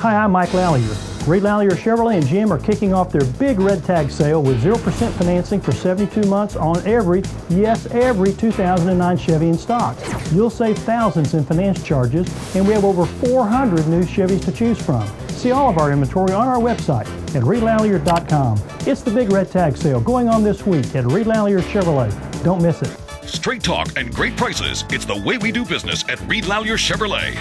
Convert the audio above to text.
Hi, I'm Mike Lallier. Reed Lallier Chevrolet and Jim are kicking off their big red tag sale with 0% financing for 72 months on every, yes, every 2009 Chevy in stock. You'll save thousands in finance charges, and we have over 400 new Chevys to choose from. See all of our inventory on our website at reedlallier.com. It's the big red tag sale going on this week at Reed Lallier Chevrolet. Don't miss it. Straight talk and great prices. It's the way we do business at Reed Lallier Chevrolet.